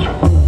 Thank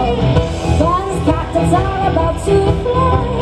Cause captains are about to fly